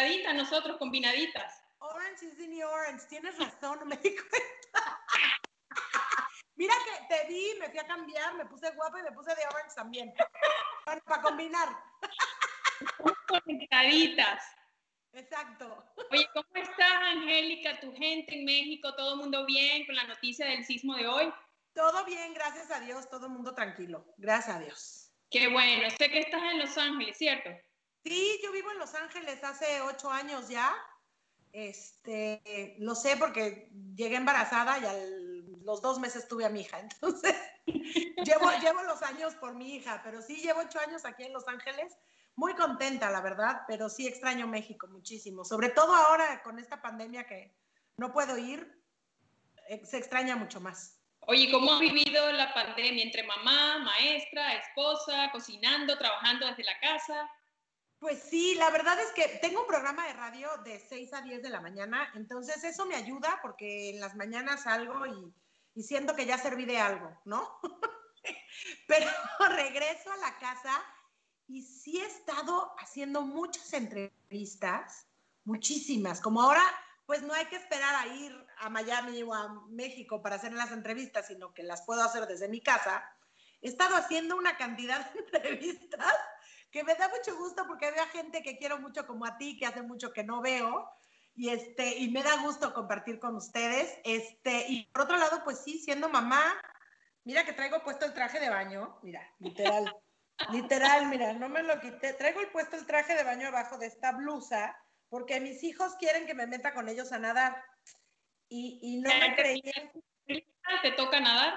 conectaditas nosotros, combinaditas. Orange is the new orange. Tienes razón, no me di cuenta. Mira que te vi, me fui a cambiar, me puse guapa y me puse de orange también. Para, para combinar. Conectaditas. Exacto. Oye, ¿cómo estás, Angélica? Tu gente en México, todo el mundo bien con la noticia del sismo de hoy. Todo bien, gracias a Dios, todo el mundo tranquilo. Gracias a Dios. Qué bueno. Sé que estás en Los Ángeles, ¿cierto? Sí, yo vivo en Los Ángeles hace ocho años ya. Este, lo sé porque llegué embarazada y a los dos meses tuve a mi hija. Entonces, llevo, llevo los años por mi hija, pero sí llevo ocho años aquí en Los Ángeles. Muy contenta, la verdad, pero sí extraño México muchísimo. Sobre todo ahora con esta pandemia que no puedo ir, eh, se extraña mucho más. Oye, ¿cómo has vivido la pandemia entre mamá, maestra, esposa, cocinando, trabajando desde la casa? Pues sí, la verdad es que tengo un programa de radio de 6 a 10 de la mañana, entonces eso me ayuda porque en las mañanas salgo y, y siento que ya serví de algo, ¿no? Pero regreso a la casa y sí he estado haciendo muchas entrevistas, muchísimas, como ahora pues no hay que esperar a ir a Miami o a México para hacer las entrevistas, sino que las puedo hacer desde mi casa. He estado haciendo una cantidad de entrevistas que me da mucho gusto porque veo a gente que quiero mucho como a ti, que hace mucho que no veo, y, este, y me da gusto compartir con ustedes. Este, y por otro lado, pues sí, siendo mamá, mira que traigo puesto el traje de baño, mira, literal, literal, mira, no me lo quité, traigo el puesto el traje de baño abajo de esta blusa porque mis hijos quieren que me meta con ellos a nadar. Y, y no me creían. ¿Te toca nadar?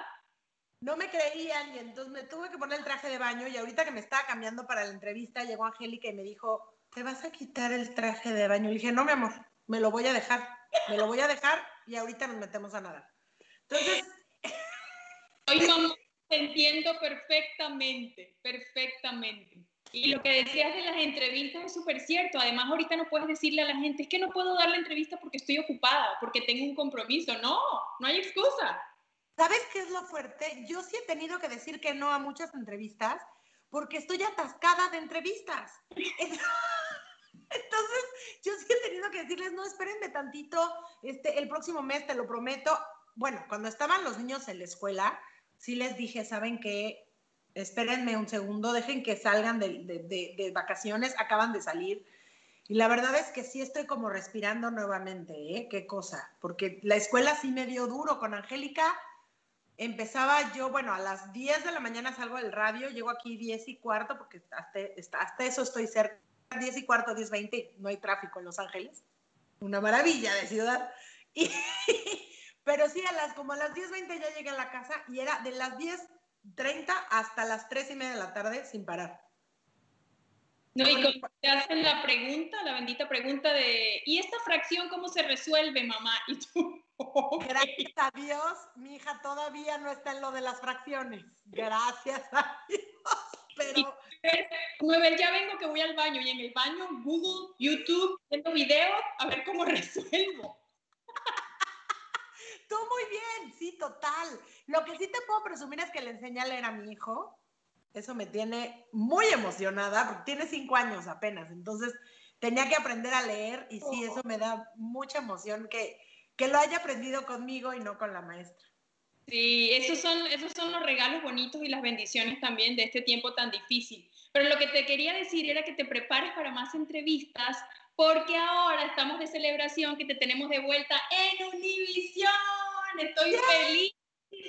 No me creían y entonces me tuve que poner el traje de baño y ahorita que me estaba cambiando para la entrevista llegó Angélica y me dijo, ¿te vas a quitar el traje de baño? Y dije, no, mi amor, me lo voy a dejar, me lo voy a dejar y ahorita nos metemos a nadar. Entonces... Hoy mamá, te entiendo perfectamente, perfectamente. Y lo que decías de las entrevistas es súper cierto. Además, ahorita no puedes decirle a la gente, es que no puedo dar la entrevista porque estoy ocupada, porque tengo un compromiso. No, no hay excusa. ¿Sabes qué es lo fuerte? Yo sí he tenido que decir que no a muchas entrevistas porque estoy atascada de entrevistas. Entonces, yo sí he tenido que decirles, no, espérenme tantito, este, el próximo mes te lo prometo. Bueno, cuando estaban los niños en la escuela, sí les dije, ¿saben qué? espérenme un segundo, dejen que salgan de, de, de, vacaciones, acaban de salir. Y la verdad es que sí estoy como respirando nuevamente, ¿eh? Qué cosa, porque la escuela sí me dio duro con Angélica. Empezaba yo, bueno, a las 10 de la mañana salgo del radio, llego aquí 10 y cuarto, porque hasta, hasta eso estoy cerca, 10 y cuarto, 10, 20, no hay tráfico en Los Ángeles. Una maravilla de ciudad. Y, pero sí, a las, como a las 10, 20 ya llegué a la casa y era de las 10 30 hasta las 3 y media de la tarde sin parar. No, y cuando te hacen la pregunta, la bendita pregunta de, ¿y esta fracción cómo se resuelve, mamá? Y tú, Gracias a Dios, mi hija todavía no está en lo de las fracciones. Gracias a Dios. Pero... Nueve, ya vengo que voy al baño y en el baño, Google, YouTube, viendo videos, a ver cómo resuelvo. Tú muy bien, sí, total. Lo que sí te puedo presumir es que le enseñé a leer a mi hijo. Eso me tiene muy emocionada, porque tiene cinco años apenas. Entonces, tenía que aprender a leer y sí, eso me da mucha emoción que, que lo haya aprendido conmigo y no con la maestra. Sí, esos son, esos son los regalos bonitos y las bendiciones también de este tiempo tan difícil. Pero lo que te quería decir era que te prepares para más entrevistas, porque ahora estamos de celebración que te tenemos de vuelta en Univisión. Estoy feliz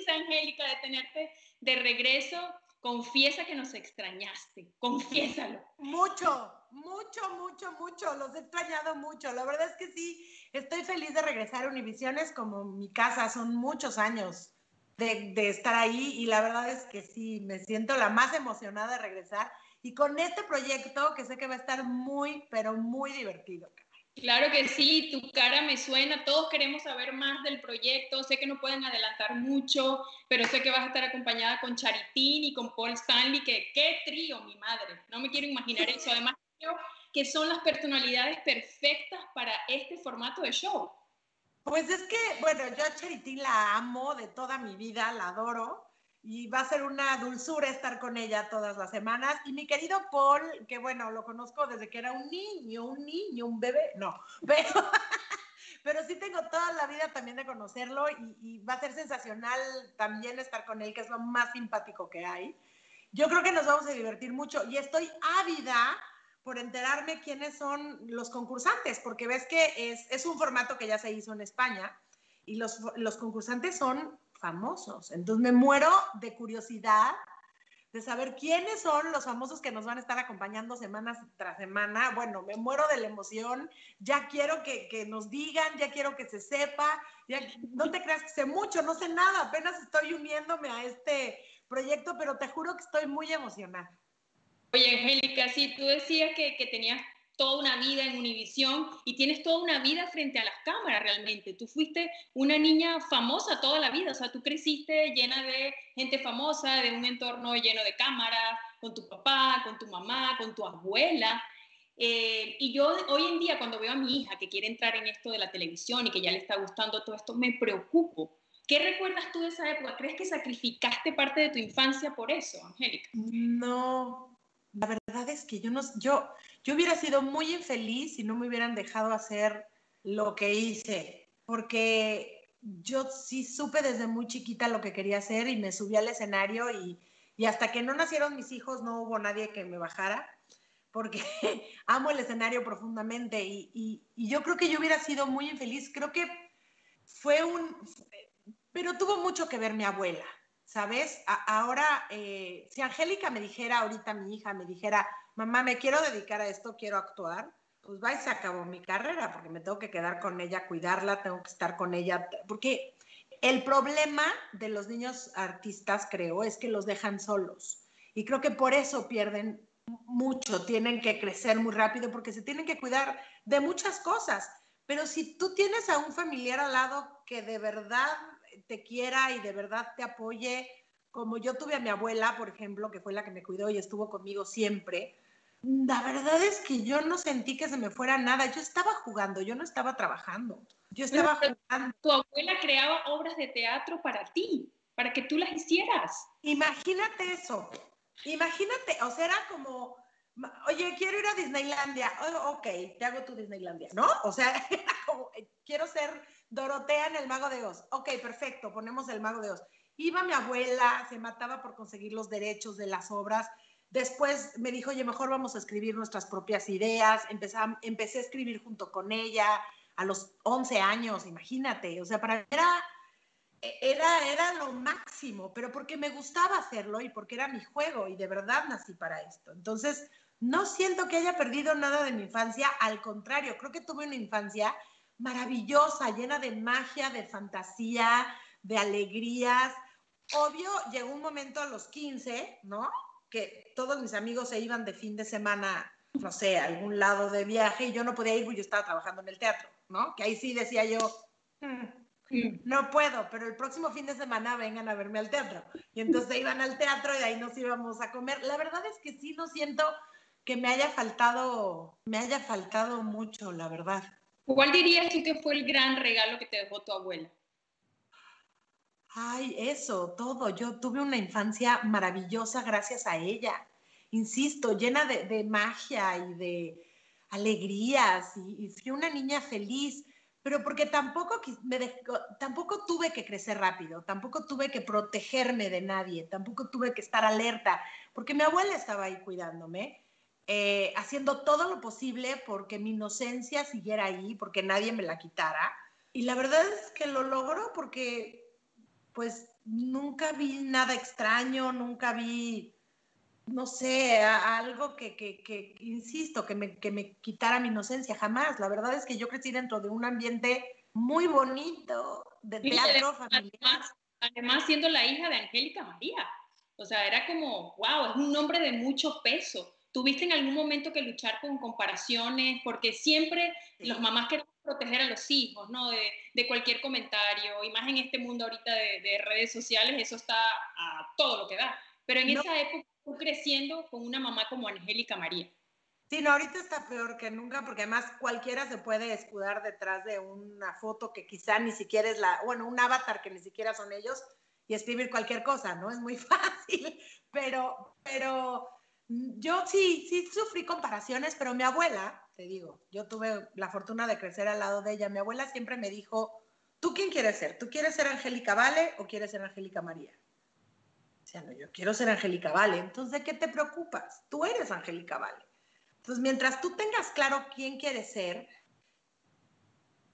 Angélica, de tenerte de regreso. Confiesa que nos extrañaste, confiésalo. Mucho, mucho, mucho, mucho, los he extrañado mucho. La verdad es que sí, estoy feliz de regresar a Univisiones como mi casa, son muchos años de, de estar ahí y la verdad es que sí, me siento la más emocionada de regresar y con este proyecto que sé que va a estar muy, pero muy divertido. Claro que sí, tu cara me suena, todos queremos saber más del proyecto, sé que no pueden adelantar mucho, pero sé que vas a estar acompañada con Charitín y con Paul Stanley, que qué trío, mi madre, no me quiero imaginar eso, además que son las personalidades perfectas para este formato de show. Pues es que, bueno, yo a Charitín la amo de toda mi vida, la adoro, y va a ser una dulzura estar con ella todas las semanas. Y mi querido Paul, que bueno, lo conozco desde que era un niño, un niño, un bebé, no, pero, pero sí tengo toda la vida también de conocerlo y, y, va a ser sensacional también estar con él, que es lo más simpático que hay. Yo creo que nos vamos a divertir mucho y estoy ávida por enterarme quiénes son los concursantes, porque ves que es, es un formato que ya se hizo en España y los, los concursantes son famosos. Entonces me muero de curiosidad de saber quiénes son los famosos que nos van a estar acompañando semanas tras semana. Bueno, me muero de la emoción, ya quiero que, que nos digan, ya quiero que se sepa, ya, no te creas que sé mucho, no sé nada, apenas estoy uniéndome a este proyecto, pero te juro que estoy muy emocionada. Oye, Angélica, sí, tú decías que, que tenías toda una vida en Univisión y tienes toda una vida frente a las cámaras realmente. Tú fuiste una niña famosa toda la vida, o sea, tú creciste llena de gente famosa, de un entorno lleno de cámaras, con tu papá, con tu mamá, con tu abuela. Eh, y yo hoy en día cuando veo a mi hija que quiere entrar en esto de la televisión y que ya le está gustando todo esto, me preocupo. ¿Qué recuerdas tú de esa época? ¿Crees que sacrificaste parte de tu infancia por eso, Angélica? No, la verdad es que yo no, yo, yo hubiera sido muy infeliz si no me hubieran dejado hacer lo que hice, porque yo sí supe desde muy chiquita lo que quería hacer y me subí al escenario y, y hasta que no nacieron mis hijos no hubo nadie que me bajara, porque amo el escenario profundamente y, y, y yo creo que yo hubiera sido muy infeliz. Creo que fue un, pero tuvo mucho que ver mi abuela. ¿Sabes? Ahora, eh, si Angélica me dijera, ahorita mi hija me dijera, mamá, me quiero dedicar a esto, quiero actuar, pues va y se acabó mi carrera, porque me tengo que quedar con ella, cuidarla, tengo que estar con ella, porque el problema de los niños artistas, creo, es que los dejan solos. Y creo que por eso pierden mucho, tienen que crecer muy rápido, porque se tienen que cuidar de muchas cosas. Pero si tú tienes a un familiar al lado que de verdad te quiera y de verdad te apoye, como yo tuve a mi abuela, por ejemplo, que fue la que me cuidó y estuvo conmigo siempre, la verdad es que yo no sentí que se me fuera nada. Yo estaba jugando, yo no estaba trabajando. Yo estaba jugando. Tu abuela creaba obras de teatro para ti, para que tú las hicieras. Imagínate eso. Imagínate, o sea, era como, oye, quiero ir a Disneylandia. Oh, ok, te hago tu Disneylandia, ¿no? O sea, era como, quiero ser Dorotea en el Mago de Oz. Ok, perfecto, ponemos el Mago de Oz. Iba mi abuela, se mataba por conseguir los derechos de las obras. Después me dijo, oye, mejor vamos a escribir nuestras propias ideas. Empecé, empecé a escribir junto con ella a los 11 años, imagínate. O sea, para mí era, era, era lo máximo, pero porque me gustaba hacerlo y porque era mi juego y de verdad nací para esto. Entonces, no siento que haya perdido nada de mi infancia, al contrario, creo que tuve una infancia maravillosa, llena de magia, de fantasía, de alegrías. Obvio, llegó un momento a los 15, ¿no? Que todos mis amigos se iban de fin de semana, no sé, a algún lado de viaje y yo no podía ir porque yo estaba trabajando en el teatro, ¿no? Que ahí sí decía yo, hmm, no puedo, pero el próximo fin de semana vengan a verme al teatro. Y entonces iban al teatro y de ahí nos íbamos a comer. La verdad es que sí, no siento que me haya faltado, me haya faltado mucho, la verdad. ¿Cuál dirías tú que fue el gran regalo que te dejó tu abuela? Ay, eso, todo. Yo tuve una infancia maravillosa gracias a ella. Insisto, llena de, magia y de alegrías y, y, fui una niña feliz, pero porque tampoco, me tampoco tuve que crecer rápido, tampoco tuve que protegerme de nadie, tampoco tuve que estar alerta, porque mi abuela estaba ahí cuidándome eh, haciendo todo lo posible porque mi inocencia siguiera ahí, porque nadie me la quitara. Y la verdad es que lo logró porque, pues, nunca vi nada extraño, nunca vi, no sé, algo que, que, que insisto, que me, que me quitara mi inocencia, jamás. La verdad es que yo crecí dentro de un ambiente muy bonito de teatro familiar. Además, además, siendo la hija de Angélica María. O sea, era como, wow, es un nombre de mucho peso. ¿Tuviste en algún momento que luchar con comparaciones? Porque siempre sí. los mamás queremos proteger a los hijos, ¿no? De, de, cualquier comentario, y más en este mundo ahorita de, de, redes sociales, eso está a todo lo que da. Pero en no. esa época, tú creciendo con una mamá como Angélica María. Sí, no, ahorita está peor que nunca, porque además cualquiera se puede escudar detrás de una foto que quizá ni siquiera es la, bueno, un avatar que ni siquiera son ellos, y escribir cualquier cosa, ¿no? Es muy fácil, pero, pero yo sí, sí sufrí comparaciones, pero mi abuela, te digo, yo tuve la fortuna de crecer al lado de ella, mi abuela siempre me dijo, ¿tú quién quieres ser? ¿Tú quieres ser Angélica Vale o quieres ser Angélica María? O sea, no, yo quiero ser Angélica Vale. Entonces, ¿de qué te preocupas? Tú eres Angélica Vale. Entonces, mientras tú tengas claro quién quieres ser,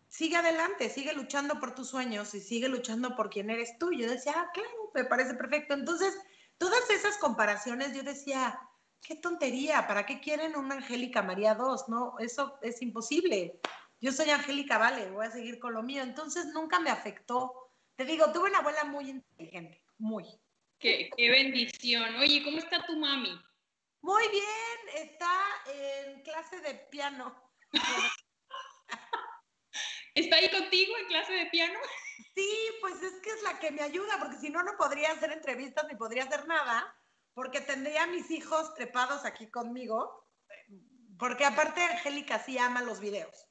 sigue adelante, sigue luchando por tus sueños y sigue luchando por quién eres tú. Yo decía, ah, claro, me parece perfecto. Entonces, todas esas comparaciones, yo decía, qué tontería, ¿para qué quieren una Angélica María II? No, eso es imposible. Yo soy Angélica Vale, voy a seguir con lo mío. Entonces, nunca me afectó. Te digo, tuve una abuela muy inteligente, muy. Qué, qué bendición. Oye, ¿cómo está tu mami? Muy bien, está en clase de piano. ¿Está ahí contigo en clase de piano? Sí, pues es que es la que me ayuda, porque si no, no podría hacer entrevistas ni podría hacer nada, porque tendría a mis hijos trepados aquí conmigo, porque aparte Angélica sí ama los videos.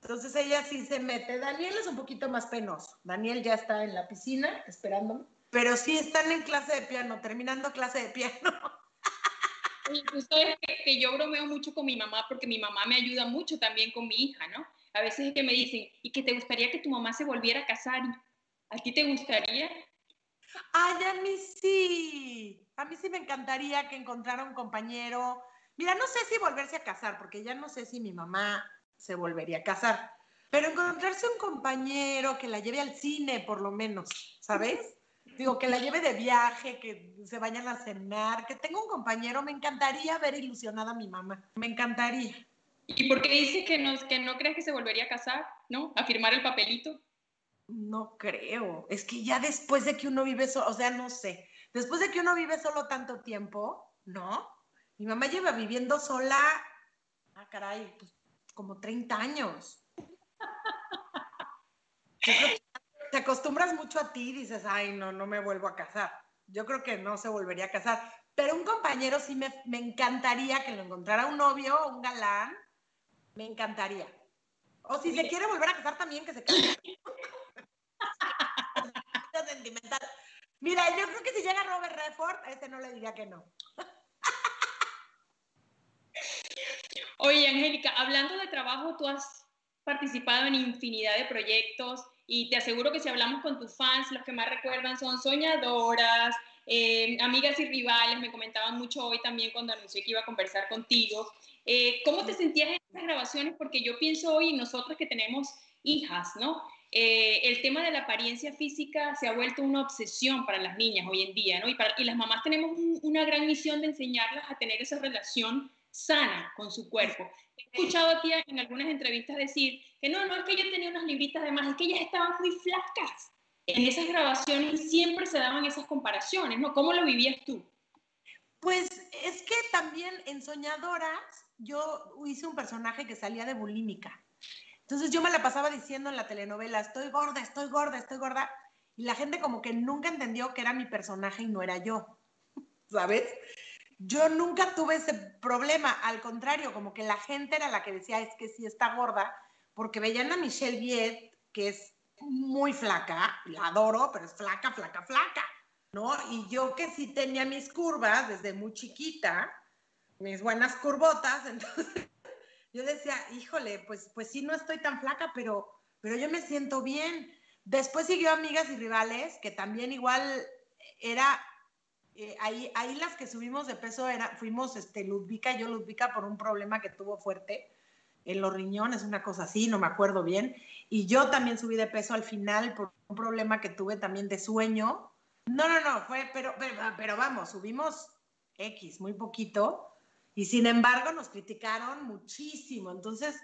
Entonces ella sí se mete. Daniel es un poquito más penoso. Daniel ya está en la piscina esperándome, pero sí están en clase de piano, terminando clase de piano. Y tú sabes que, yo bromeo mucho con mi mamá porque mi mamá me ayuda mucho también con mi hija, ¿no? A veces es que me dicen, ¿y que te gustaría que tu mamá se volviera a casar? ¿A ti te gustaría? Ay, a mí sí. A mí sí me encantaría que encontrara un compañero. Mira, no sé si volverse a casar, porque ya no sé si mi mamá se volvería a casar. Pero encontrarse un compañero que la lleve al cine, por lo menos, ¿sabes? Digo, que la lleve de viaje, que se vayan a cenar, que tenga un compañero. Me encantaría ver ilusionada a mi mamá. Me encantaría. ¿Y por qué dices que no, que no crees que se volvería a casar? ¿No? ¿A firmar el papelito? No creo. Es que ya después de que uno vive solo, o sea, no sé. Después de que uno vive solo tanto tiempo, ¿no? Mi mamá lleva viviendo sola, ah, caray, pues como 30 años. te acostumbras mucho a ti y dices, ay, no, no me vuelvo a casar. Yo creo que no se volvería a casar. Pero un compañero sí me, me encantaría que lo encontrara un novio, un galán. Me encantaría. O si se quiere volver a casar también, que se case. sentimental. Mira, yo creo que si llega Robert Redford, a ese no le diría que no. Oye, Angélica, hablando de trabajo, tú has participado en infinidad de proyectos y te aseguro que si hablamos con tus fans, los que más recuerdan son soñadoras, eh, amigas y rivales. Me comentaban mucho hoy también cuando anuncié que iba a conversar contigo. Eh, ¿Cómo te sentías en estas grabaciones? Porque yo pienso hoy, nosotros que tenemos hijas, ¿no? Eh, el tema de la apariencia física se ha vuelto una obsesión para las niñas hoy en día, ¿no? Y, para, y las mamás tenemos una gran misión de enseñarlas a tener esa relación sana con su cuerpo. He escuchado a ti en algunas entrevistas decir que no, no es que yo tenía unas libritas de más, es que ellas estaban muy flacas. En esas grabaciones siempre se daban esas comparaciones, ¿no? ¿Cómo lo vivías tú? Pues es que también en Soñadoras yo hice un personaje que salía de bulímica. Entonces yo me la pasaba diciendo en la telenovela, estoy gorda, estoy gorda, estoy gorda. Y la gente como que nunca entendió que era mi personaje y no era yo. ¿Sabes? Yo nunca tuve ese problema, al contrario, como que la gente era la que decía, es que sí está gorda, porque veían a Michelle Viet, que es muy flaca, la adoro, pero es flaca, flaca, flaca, ¿no? Y yo que sí tenía mis curvas desde muy chiquita, mis buenas curvotas, entonces yo decía, híjole, pues, pues sí, no estoy tan flaca, pero, pero yo me siento bien. Después siguió Amigas y Rivales, que también igual era eh, ahí, ahí las que subimos de peso era, fuimos este, Ludvika, yo Ludvika por un problema que tuvo fuerte en los riñones, una cosa así, no me acuerdo bien. Y yo también subí de peso al final por un problema que tuve también de sueño. No, no, no, fue, pero, pero, pero vamos, subimos X, muy poquito. Y sin embargo nos criticaron muchísimo. Entonces,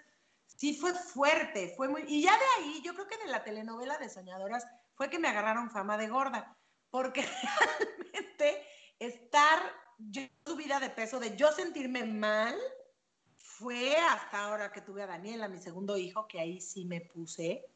sí fue fuerte, fue muy... Y ya de ahí, yo creo que de la telenovela de Soñadoras fue que me agarraron fama de gorda porque realmente estar subida de peso, de yo sentirme mal, fue hasta ahora que tuve a Daniela, mi segundo hijo, que ahí sí me puse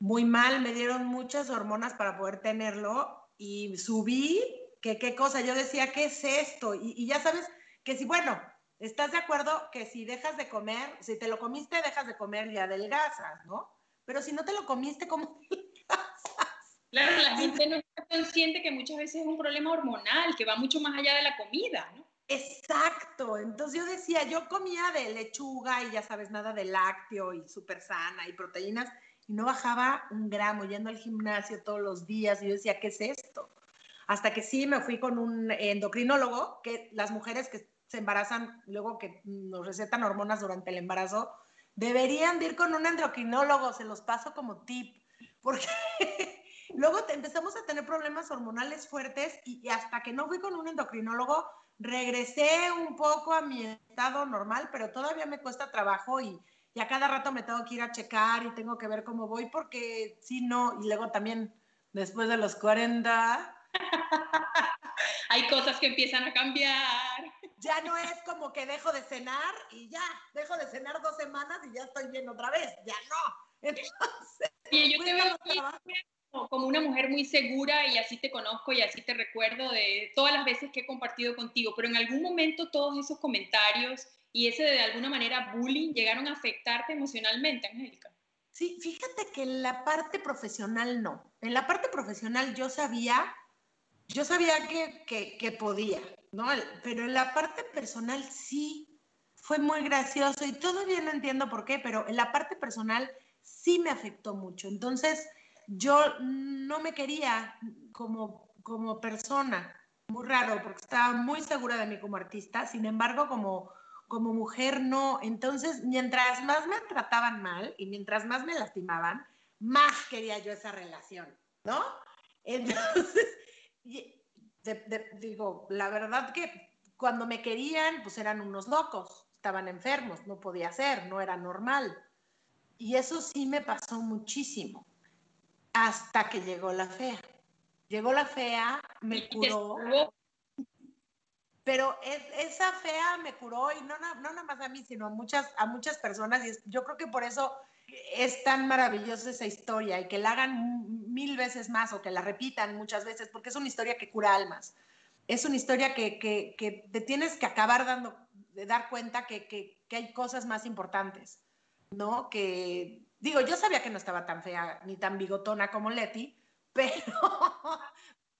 muy mal, me dieron muchas hormonas para poder tenerlo y subí, que qué cosa, yo decía, ¿qué es esto? Y ya sabes que si, bueno, ¿estás de acuerdo que si dejas de comer, si te lo comiste, dejas de comer y adelgazas, ¿no? Pero si no te lo comiste, ¿cómo adelgazas? Claro, la gente no está consciente que muchas veces es un problema hormonal, que va mucho más allá de la comida, ¿no? Exacto, entonces yo decía, yo comía de lechuga y ya sabes, nada de lácteo y súper sana y proteínas, y no bajaba un gramo yendo al gimnasio todos los días, y yo decía, ¿qué es esto? Hasta que sí me fui con un endocrinólogo, que las mujeres que se embarazan, luego que nos recetan hormonas durante el embarazo, deberían de ir con un endocrinólogo, se los paso como tip, porque luego empezamos a tener problemas hormonales fuertes y, y hasta que no fui con un endocrinólogo, regresé un poco a mi estado normal, pero todavía me cuesta trabajo y, y, a cada rato me tengo que ir a checar y tengo que ver cómo voy porque si no, y luego también después de los 40... Hay cosas que empiezan a cambiar. Ya no es como que dejo de cenar y ya, dejo de cenar dos semanas y ya estoy bien otra vez, ya no. Entonces, y yo te veo como una mujer muy segura y así te conozco y así te recuerdo de todas las veces que he compartido contigo, pero en algún momento todos esos comentarios y ese de alguna manera bullying llegaron a afectarte emocionalmente, Angélica. Sí, fíjate que en la parte profesional no. En la parte profesional yo sabía, yo sabía que, que, que podía, ¿no? Pero en la parte personal sí fue muy gracioso y todavía no entiendo por qué, pero en la parte personal sí me afectó mucho. Entonces, yo no me quería como, como persona, muy raro, porque estaba muy segura de mí como artista, sin embargo, como, como mujer no. Entonces, mientras más me trataban mal y mientras más me lastimaban, más quería yo esa relación, ¿no? Entonces, digo, la verdad que cuando me querían, pues eran unos locos, estaban enfermos, no podía ser, no era normal. Y eso sí me pasó muchísimo hasta que llegó la fea. Llegó la fea, me curó. Pero esa fea me curó y no, no, no nada más a mí, sino a muchas, a muchas personas. Y yo creo que por eso es tan maravillosa esa historia y que la hagan mil veces más o que la repitan muchas veces, porque es una historia que cura almas. Es una historia que, que, que te tienes que acabar dando, de dar cuenta que, que, que hay cosas más importantes, ¿no? Que Digo, yo sabía que no estaba tan fea ni tan bigotona como Leti, pero,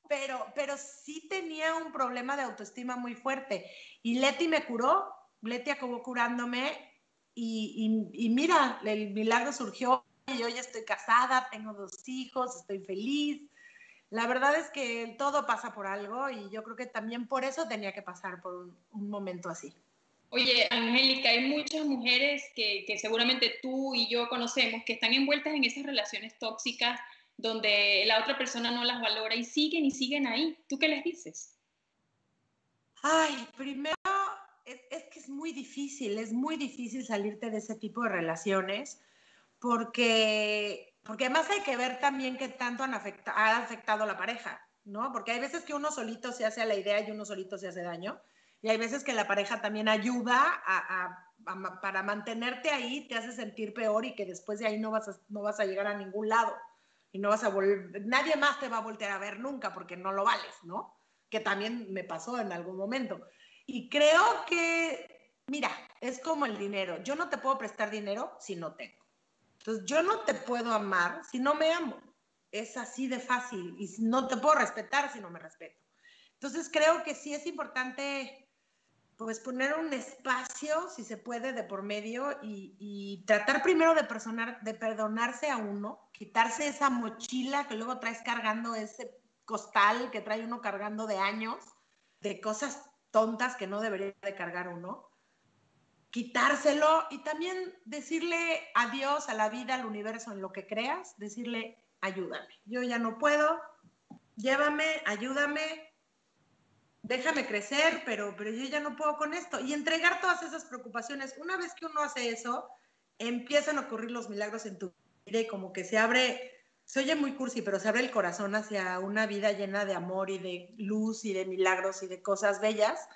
pero, pero sí tenía un problema de autoestima muy fuerte. Y Leti me curó, Leti acabó curándome y, mira, el milagro surgió y hoy estoy casada, tengo dos hijos, estoy feliz. La verdad es que todo pasa por algo y yo creo que también por eso tenía que pasar por un, momento así. Oye, Angélica, hay muchas mujeres que, seguramente tú y yo conocemos que están envueltas en esas relaciones tóxicas donde la otra persona no las valora y siguen y siguen ahí. ¿Tú qué les dices? Ay, primero, es, que es muy difícil, es muy difícil salirte de ese tipo de relaciones porque, porque además hay que ver también qué tanto han ha afectado a la pareja, ¿no? Porque hay veces que uno solito se hace a la idea y uno solito se hace daño. Y hay veces que la pareja también ayuda para mantenerte ahí, te hace sentir peor y que después de ahí no vas, no vas a llegar a ningún lado. Y no vas a volver, nadie más te va a voltear a ver nunca porque no lo vales, ¿no? Que también me pasó en algún momento. Y creo que, mira, es como el dinero. Yo no te puedo prestar dinero si no tengo. Entonces, yo no te puedo amar si no me amo. Es así de fácil. Y no te puedo respetar si no me respeto. Entonces, creo que sí es importante pues poner un espacio, si se puede, de por medio y, tratar primero de, personar, de perdonarse a uno, quitarse esa mochila que luego traes cargando, ese costal que trae uno cargando de años, de cosas tontas que no debería de cargar uno, quitárselo y también decirle adiós a la vida, al universo, en lo que creas, decirle, ayúdame, yo ya no puedo, llévame, ayúdame, déjame crecer, pero, pero yo ya no puedo con esto. Y entregar todas esas preocupaciones. Una vez que uno hace eso, empiezan a ocurrir los milagros en tu vida y como que se abre, se oye muy cursi, pero se abre el corazón hacia una vida llena de amor y de luz y de milagros y de cosas bellas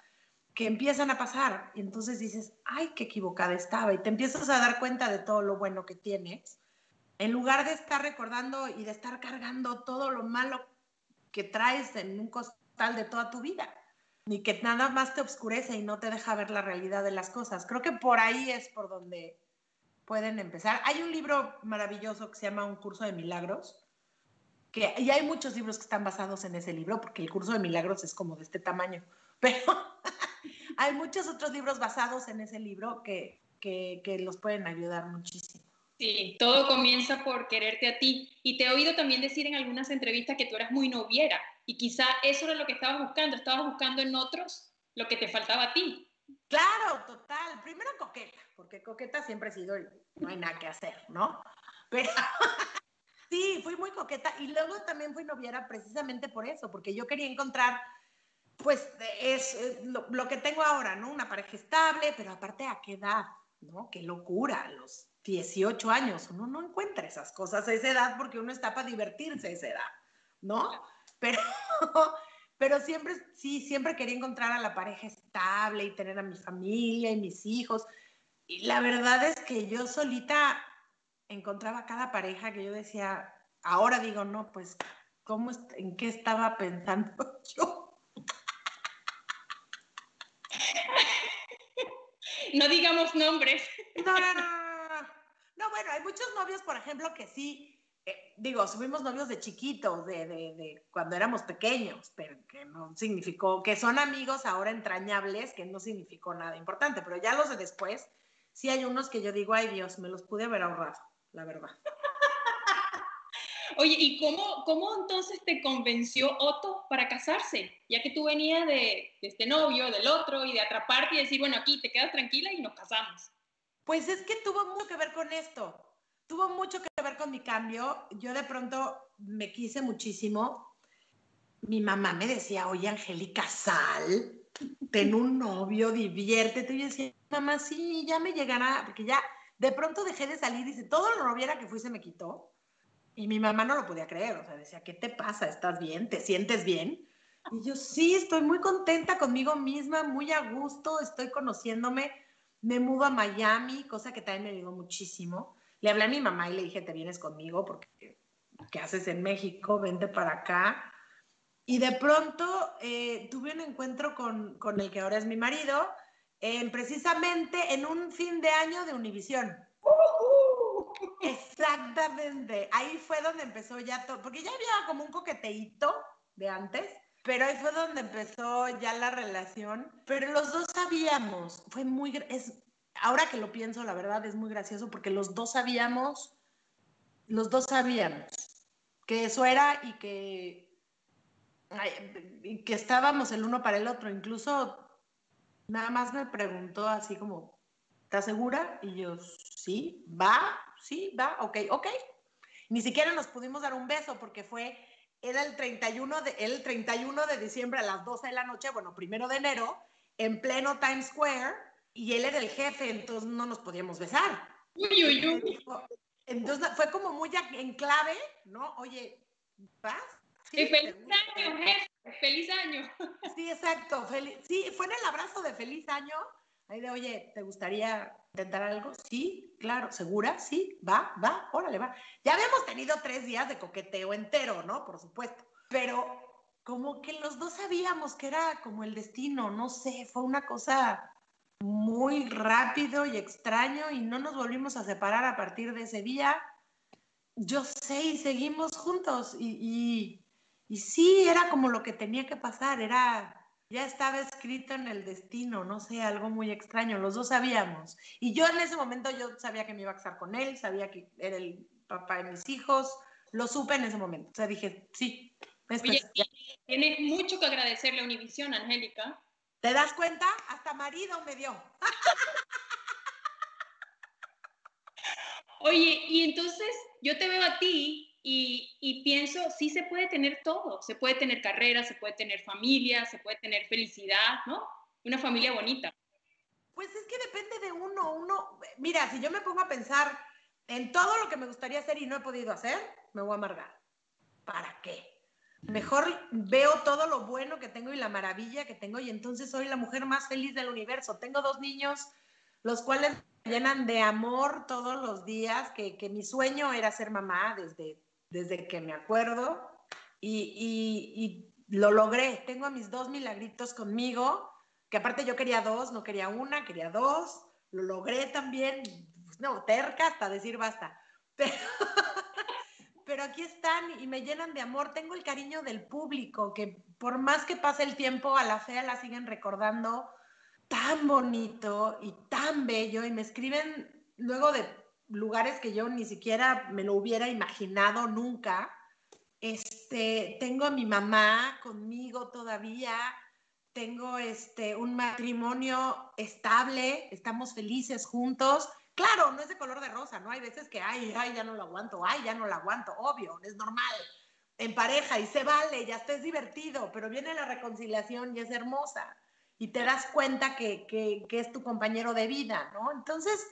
que empiezan a pasar. Y entonces dices, ay, qué equivocada estaba. Y te empiezas a dar cuenta de todo lo bueno que tienes. En lugar de estar recordando y de estar cargando todo lo malo que traes en un costal de toda tu vida ni que nada más te oscurece y no te deja ver la realidad de las cosas. Creo que por ahí es por donde pueden empezar. Hay un libro maravilloso que se llama Un curso de milagros, que, y hay muchos libros que están basados en ese libro, porque el curso de milagros es como de este tamaño, pero hay muchos otros libros basados en ese libro que, que, que los pueden ayudar muchísimo. Sí, todo comienza por quererte a ti. Y te he oído también decir en algunas entrevistas que tú eras muy noviera y quizá eso era lo que estabas buscando, estabas buscando en otros lo que te faltaba a ti. Claro, total. Primero coqueta, porque coqueta siempre he sido, no hay nada que hacer, ¿no? Pero sí, fui muy coqueta y luego también fui noviera precisamente por eso, porque yo quería encontrar, pues es eh, lo, lo que tengo ahora, ¿no? Una pareja estable, pero aparte a qué edad, ¿no? Qué locura, los 18 años, uno no encuentra esas cosas a esa edad porque uno está para divertirse a esa edad, ¿no? Pero, pero siempre, sí, siempre quería encontrar a la pareja estable y tener a mi familia y mis hijos. Y la verdad es que yo solita encontraba cada pareja que yo decía, ahora digo, no, pues, ¿cómo, ¿en qué estaba pensando yo? No digamos nombres. No, no, no, no, bueno, hay muchos novios, por ejemplo, que sí, eh, digo, subimos novios de chiquitos, de, de, de, cuando éramos pequeños, pero que no significó, que son amigos ahora entrañables, que no significó nada importante, pero ya los de después, sí hay unos que yo digo, ay Dios, me los pude haber ahorrado, la verdad. Oye, ¿y cómo, cómo entonces te convenció Otto para casarse? Ya que tú venías de, de este novio, del otro, y de atraparte y decir, bueno, aquí te quedas tranquila y nos casamos. Pues es que tuvo mucho que ver con esto. Tuvo mucho que ver con mi cambio. Yo de pronto me quise muchísimo. Mi mamá me decía, oye, Angélica, sal, ten un novio, diviértete. Y yo decía, mamá, sí, ya me llegará, porque ya de pronto dejé de salir. Dice, todo lo noviera que fui se me quitó. Y mi mamá no lo podía creer. O sea, decía, ¿qué te pasa? ¿Estás bien? ¿Te sientes bien? Y yo, sí, estoy muy contenta conmigo misma, muy a gusto, estoy conociéndome me mudo a Miami, cosa que también me ayudó muchísimo. Le hablé a mi mamá y le dije, te vienes conmigo porque ¿qué haces en México? Vente para acá. Y de pronto eh, tuve un encuentro con, con, el que ahora es mi marido, eh, precisamente en un fin de año de Univisión. Exactamente. Ahí fue donde empezó ya todo, porque ya había como un coqueteíto de antes, pero ahí fue donde empezó ya la relación. Pero los dos sabíamos, fue muy, es, ahora que lo pienso, la verdad es muy gracioso porque los dos sabíamos, los dos sabíamos que eso era y que, y que estábamos el uno para el otro. Incluso nada más me preguntó así como, ¿estás segura? Y yo, sí, va, sí, va, ok, ok. Ni siquiera nos pudimos dar un beso porque fue era el 31 de, el 31 de diciembre a las 12 de la noche, bueno, primero de enero, en pleno Times Square, y él era el jefe, entonces no nos podíamos besar. Uy, uy, uy. Entonces fue como muy en clave, ¿no? Oye, ¿vas? Sí, feliz año, jefe, feliz año. Sí, exacto. Feliz, sí, fue en el abrazo de feliz año. Ahí de, oye, ¿te gustaría intentar algo? Sí, claro, ¿segura? Sí, va, va, órale, va. Ya habíamos tenido tres días de coqueteo entero, ¿no? Por supuesto. Pero como que los dos sabíamos que era como el destino, no sé, fue una cosa muy rápido y extraño y no nos volvimos a separar a partir de ese día. Yo sé y seguimos juntos y, y, y sí, era como lo que tenía que pasar, era ya estaba escrito en el destino, no sé, algo muy extraño, los dos sabíamos. Y yo en ese momento yo sabía que me iba a casar con él, sabía que era el papá de mis hijos, lo supe en ese momento. O sea, dije, sí. Oye, tienes mucho que agradecerle a Univisión, Angélica. ¿Te das cuenta? Hasta marido me dio. Oye, y entonces yo te veo a ti y, y, pienso, sí se puede tener todo, se puede tener carrera, se puede tener familia, se puede tener felicidad, ¿no? Una familia bonita. Pues es que depende de uno, uno, mira, si yo me pongo a pensar en todo lo que me gustaría hacer y no he podido hacer, me voy a amargar. ¿Para qué? Mejor veo todo lo bueno que tengo y la maravilla que tengo y entonces soy la mujer más feliz del universo. Tengo dos niños, los cuales me llenan de amor todos los días, que, que mi sueño era ser mamá desde desde que me acuerdo y, y, y, lo logré. Tengo a mis dos milagritos conmigo, que aparte yo quería dos, no quería una, quería dos. Lo logré también, no, terca hasta decir basta. Pero, pero aquí están y me llenan de amor. Tengo el cariño del público, que por más que pase el tiempo, a la fea la siguen recordando tan bonito y tan bello y me escriben luego de lugares que yo ni siquiera me lo hubiera imaginado nunca. Este, tengo a mi mamá conmigo todavía, tengo este, un matrimonio estable, estamos felices juntos. Claro, no es de color de rosa, ¿no? Hay veces que, ay, ay, ya no lo aguanto, ay, ya no lo aguanto, obvio, es normal, en pareja y se vale, ya estés divertido, pero viene la reconciliación y es hermosa y te das cuenta que, que, que es tu compañero de vida, ¿no? Entonces,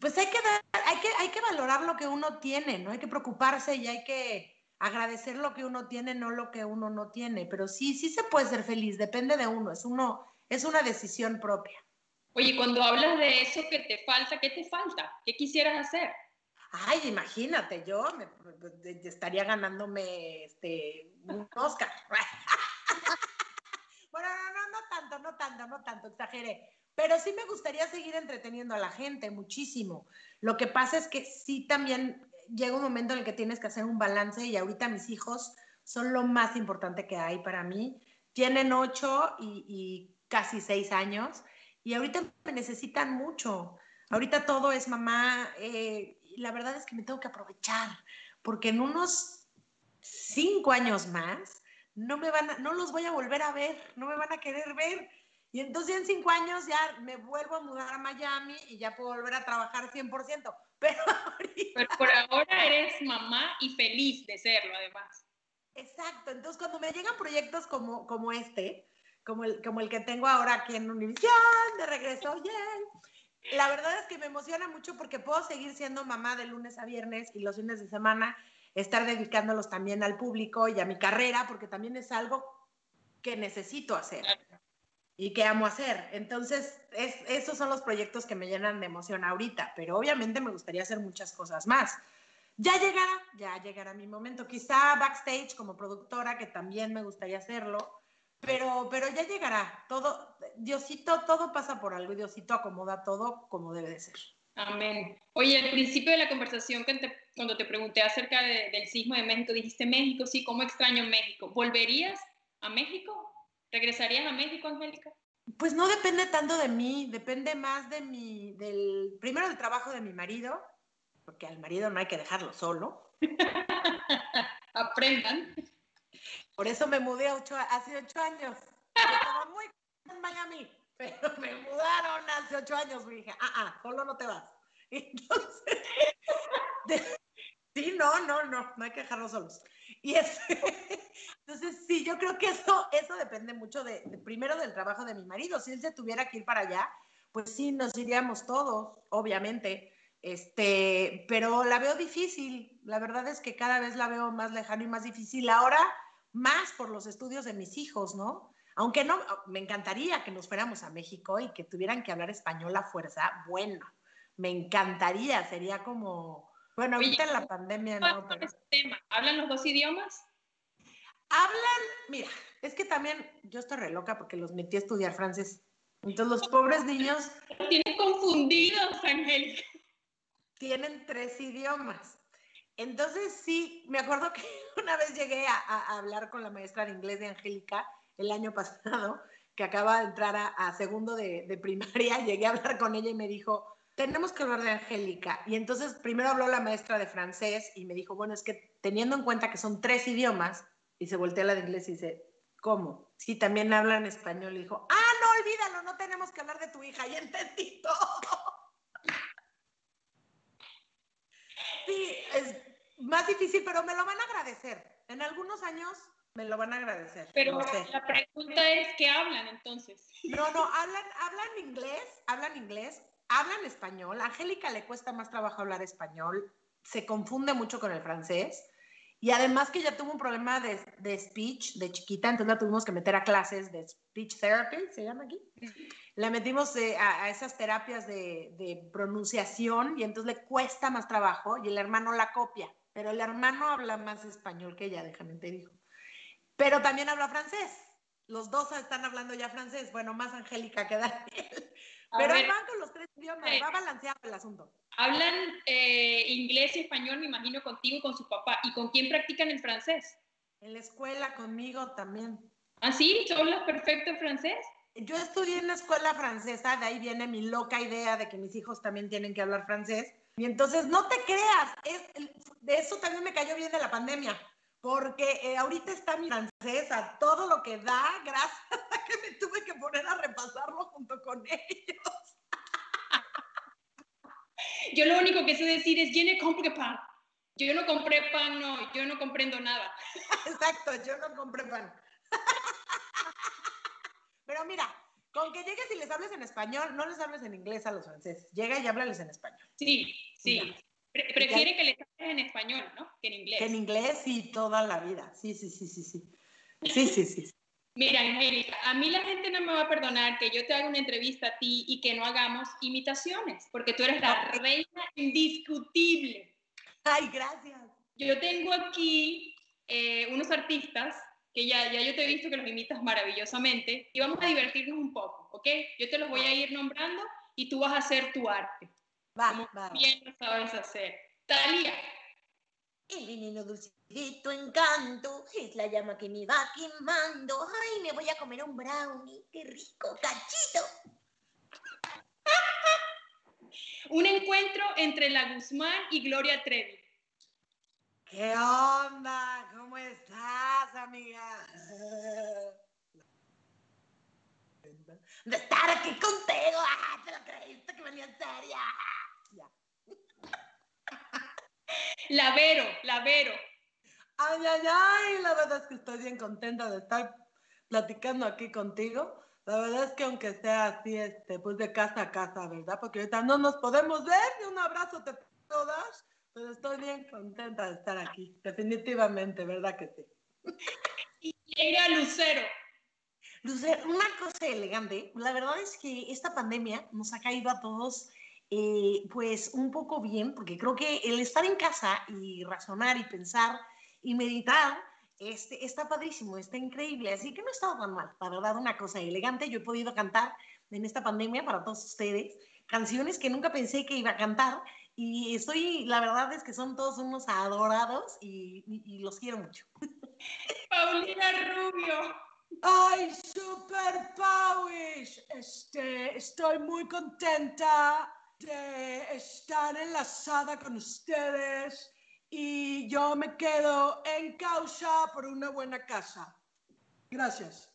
pues hay que, hay, que, hay que valorar lo que uno tiene, ¿no? Hay que preocuparse y hay que agradecer lo que uno tiene, no lo que uno no tiene. Pero sí, sí se puede ser feliz, depende de uno, es, uno, es una decisión propia. Oye, cuando hablas de eso que te falta, ¿qué te falta? ¿Qué quisieras hacer? Ay, imagínate, yo me, estaría ganándome este, un Oscar. bueno, no, no, no tanto, no tanto, no tanto, exageré. Pero sí me gustaría seguir entreteniendo a la gente muchísimo. Lo que pasa es que sí también llega un momento en el que tienes que hacer un balance y ahorita mis hijos son lo más importante que hay para mí. Tienen ocho y, casi seis años y ahorita me necesitan mucho. Ahorita todo es mamá eh, la verdad es que me tengo que aprovechar porque en unos cinco años más no me van no los voy a volver a ver, no me van a querer ver y entonces en cinco años ya me vuelvo a mudar a Miami y ya puedo volver a trabajar 100%. Pero, Pero por ahora eres mamá y feliz de serlo, además. Exacto. Entonces cuando me llegan proyectos como, como este, como el, como el que tengo ahora aquí en Univision, de regreso, yeah, la verdad es que me emociona mucho porque puedo seguir siendo mamá de lunes a viernes y los fines de semana estar dedicándolos también al público y a mi carrera, porque también es algo que necesito hacer y que amo hacer. Entonces, es, esos son los proyectos que me llenan de emoción ahorita, pero obviamente me gustaría hacer muchas cosas más. Ya llegará, ya llegará mi momento. Quizá backstage como productora, que también me gustaría hacerlo, pero, pero ya llegará. Todo, Diosito, todo pasa por algo y Diosito acomoda todo como debe de ser. Amén. Oye, al principio de la conversación, cuando te pregunté acerca del sismo de México, dijiste México, sí, ¿cómo extraño México? ¿Volverías a México? ¿Regresarías a México, Angélica? Pues no depende tanto de mí, depende más de mi, del, primero del trabajo de mi marido, porque al marido no hay que dejarlo solo. Aprendan. Por eso me mudé hace ocho años. Estaba muy en Miami, pero me mudaron hace ocho años. Me dije, ah, ah, solo no te vas. Entonces, sí, no, no, no, no hay que dejarlos solos. Y entonces, sí, yo creo que eso, eso depende mucho de, primero del trabajo de mi marido. Si él se tuviera que ir para allá, pues sí, nos iríamos todos, obviamente. Este, pero la veo difícil. La verdad es que cada vez la veo más lejana y más difícil. Ahora, más por los estudios de mis hijos, ¿no? Aunque no, me encantaría que nos fuéramos a México y que tuvieran que hablar español a fuerza. Bueno, me encantaría, sería como, bueno, ahorita en la pandemia no, pero... ¿Hablan los dos idiomas? Hablan, mira, es que también yo estoy re loca porque los metí a estudiar francés. Entonces los pobres niños... Tienen confundidos, Angélica. Tienen tres idiomas. Entonces sí, me acuerdo que una vez llegué a, hablar con la maestra de inglés de Angélica el año pasado, que acaba de entrar a, segundo de, primaria, llegué a hablar con ella y me dijo, tenemos que hablar de Angélica. Y entonces primero habló la maestra de francés y me dijo, bueno, es que teniendo en cuenta que son tres idiomas, y se voltea a la de inglés y dice, ¿cómo? Sí, también hablan español. Y dijo, ah, no, olvídalo, no tenemos que hablar de tu hija. Y entendí todo. Sí, es más difícil, pero me lo van a agradecer. En algunos años me lo van a agradecer. Pero la pregunta es, ¿qué hablan entonces? No, no, hablan, hablan inglés, hablan inglés, hablan español. A Angélica le cuesta más trabajo hablar español, se confunde mucho con el francés. Y además que ya tuvo un problema de, de, speech de chiquita, entonces la tuvimos que meter a clases de speech therapy, ¿se llama aquí? La metimos eh, a, a, esas terapias de, de, pronunciación y entonces le cuesta más trabajo y el hermano la copia, pero el hermano habla más español que ella, déjame te digo. Pero también habla francés. los dos están hablando ya francés, bueno, más Angélica que Daniel. Pero van con los tres idiomas, va balanceado el asunto. Hablan eh, inglés y español, me imagino, contigo y con su papá. ¿Y con quién practican el francés? En la escuela, conmigo también. ¿Ah, sí? ¿Son perfecto en francés? Yo estudié en la escuela francesa, de ahí viene mi loca idea de que mis hijos también tienen que hablar francés. Y entonces, no te creas, de eso también me cayó bien de la pandemia, porque eh, ahorita está mi francés a todo lo que da, gracias a que me tuve que poner a repasarlo junto con ellos. Yo lo único que sé decir es, je ne comprends pan. Yo no compré pan, no, yo no comprendo nada. Exacto, yo no compré pan. Pero mira, con que llegues y les hables en español, no les hables en inglés a los franceses. Llega y háblales en español. Sí, sí. prefiere que les hables en español, ¿no? Que en inglés. Que en inglés, sí, toda la vida. Sí, sí, sí, sí, sí. Sí, sí, sí. Mira, Angélica, a mí la gente no me va a perdonar que yo te haga una entrevista a ti y que no hagamos imitaciones, porque tú eres la reina indiscutible. Ay, gracias. Yo tengo aquí eh, unos artistas que ya, ya yo te he visto que los imitas maravillosamente y vamos a divertirnos un poco, ¿ok? Yo te los voy a ir nombrando y tú vas a hacer tu arte. Va, va. Bien lo sabes hacer. Talía. El veneno dulcito encanto es la llama que me va quemando. Ay, me voy a comer un brownie. Qué rico, cachito. un encuentro entre la Guzmán y Gloria Trevi. ¿Qué onda? ¿Cómo estás, amiga? De estar aquí contigo. ¡Ah, te lo creíste que venía en serio! Ya. Lavero, Lavero. Ay, ay, ay, la verdad es que estoy bien contenta de estar platicando aquí contigo. La verdad es que aunque sea así, este, pues de casa a casa, ¿verdad? Porque ahorita no nos podemos ver, ni un abrazo te puedo dar pero estoy bien contenta de estar aquí, definitivamente, ¿verdad que sí? Y llega Lucero. Lucero, una cosa elegante, la verdad es que esta pandemia nos ha caído a todos eh, pues un poco bien, porque creo que el estar en casa y razonar y pensar y meditar este, está padrísimo, está increíble, así que no ha estado tan mal, la verdad, una cosa elegante, yo he podido cantar en esta pandemia para todos ustedes canciones que nunca pensé que iba a cantar y estoy, la verdad es que son todos unos adorados y, los quiero mucho. Paulina Rubio. Ay, super Pauish. Este, estoy muy contenta de estar enlazada con ustedes y yo me quedo en causa por una buena casa. Gracias.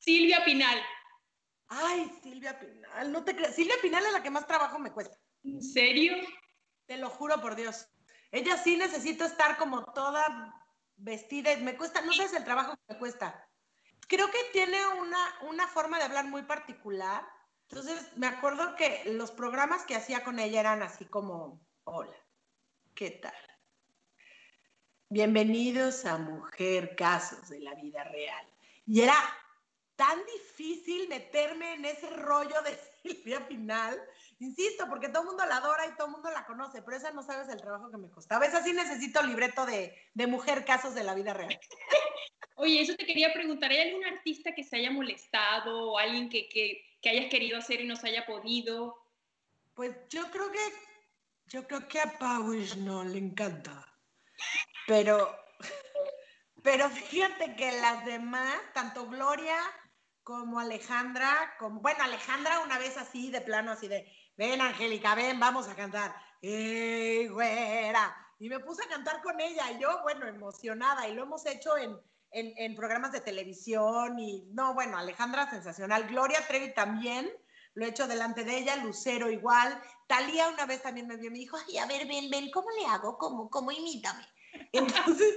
Silvia Pinal. Ay, Silvia Pinal, no te creas. Silvia Pinal es la que más trabajo me cuesta. ¿En serio? Te lo juro por Dios. Ella sí necesito estar como toda vestida. Me cuesta, no si el trabajo que me cuesta. Creo que tiene una, una forma de hablar muy particular. Entonces, me acuerdo que los programas que hacía con ella eran así como, hola, ¿qué tal? Bienvenidos a Mujer Casos de la Vida Real. Y era tan difícil meterme en ese rollo de Silvia Pinal. Insisto, porque todo el mundo la adora y todo el mundo la conoce, pero esa no sabes el trabajo que me costaba. Esa sí necesito libreto de, de mujer casos de la vida real. Oye, eso te quería preguntar, ¿hay algún artista que se haya molestado o alguien que, que, que hayas querido hacer y no se haya podido? Pues yo creo que, yo creo que a Pauish no le encanta. Pero, pero fíjate que las demás, tanto Gloria como Alejandra, como, bueno, Alejandra una vez así, de plano, así de, ven Angélica, ven, vamos a cantar. ¡Ey, güera! Y me puse a cantar con ella, y yo, bueno, emocionada, y lo hemos hecho en, en, en, programas de televisión, y no, bueno, Alejandra sensacional, Gloria Trevi también, lo he hecho delante de ella, Lucero igual, Talía una vez también me vio y me dijo, ay, a ver, ven, ven, ¿cómo le hago? ¿Cómo, cómo imítame? Entonces,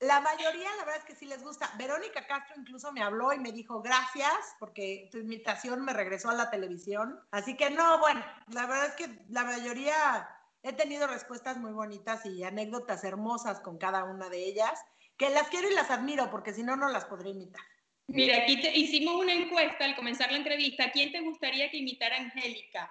la mayoría, la verdad es que sí les gusta. Verónica Castro incluso me habló y me dijo gracias porque tu invitación me regresó a la televisión. Así que no, bueno, la verdad es que la mayoría he tenido respuestas muy bonitas y anécdotas hermosas con cada una de ellas, que las quiero y las admiro porque si no, no las podría imitar. Mira, aquí te, hicimos una encuesta al comenzar la entrevista. ¿Quién te gustaría que imitara a Angélica?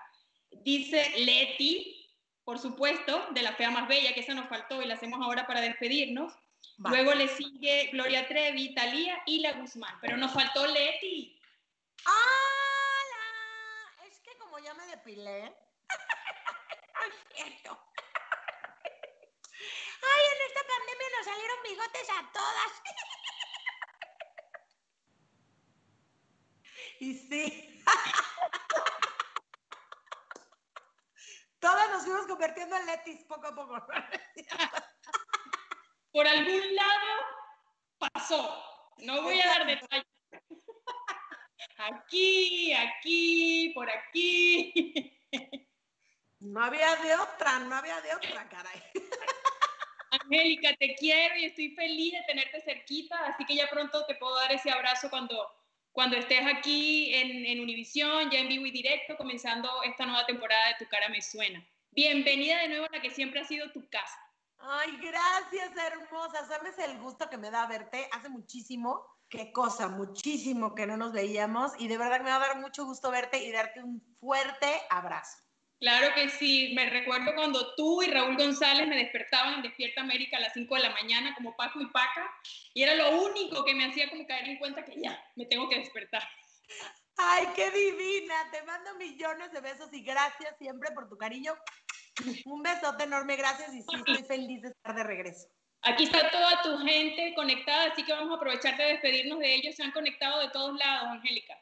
Dice Leti, por supuesto, de la fea más bella, que esa nos faltó y la hacemos ahora para despedirnos. Luego le sigue Gloria Trevi, Talía y La Guzmán. Pero nos faltó Leti. ¡Hola! Es que como ya me depilé. Ay, cierto. Ay, en esta pandemia nos salieron bigotes a todas. Y sí. Todas nos fuimos convirtiendo en letis poco a poco. Por algún lado pasó. No voy a dar detalles. Aquí, aquí, por aquí. No había de otra, no había de otra, caray. Angélica, te quiero y estoy feliz de tenerte cerquita, así que ya pronto te puedo dar ese abrazo cuando, cuando estés aquí en, en Univisión, ya en vivo y directo, comenzando esta nueva temporada de Tu cara me suena. Bienvenida de nuevo a la que siempre ha sido tu casa. Ay, gracias, hermosa. ¿Sabes el gusto que me da verte? Hace muchísimo, qué cosa, muchísimo que no nos veíamos y de verdad me va a dar mucho gusto verte y darte un fuerte abrazo. Claro que sí, me recuerdo cuando tú y Raúl González me despertaban en Despierta América a las 5 de la mañana como Paco y Paca y era lo único que me hacía como caer en cuenta que ya, me tengo que despertar. Ay, qué divina, te mando millones de besos y gracias siempre por tu cariño. Un besote enorme, gracias y sí, estoy feliz de estar de regreso. Aquí está toda tu gente conectada, así que vamos a aprovechar de despedirnos de ellos. Se han conectado de todos lados, Angélica.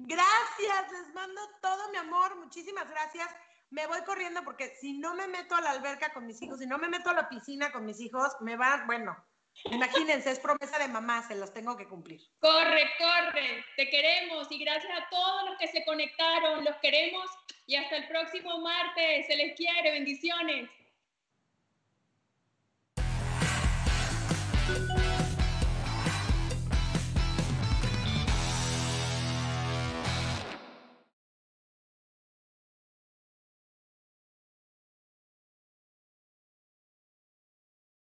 Gracias, les mando todo mi amor, muchísimas gracias me voy corriendo porque si no me meto a la alberca con mis hijos, si no me meto a la piscina con mis hijos, me va, bueno, imagínense, es promesa de mamá, se los tengo que cumplir. Corre, corre, te queremos y gracias a todos los que se conectaron, los queremos y hasta el próximo martes, se les quiere, bendiciones.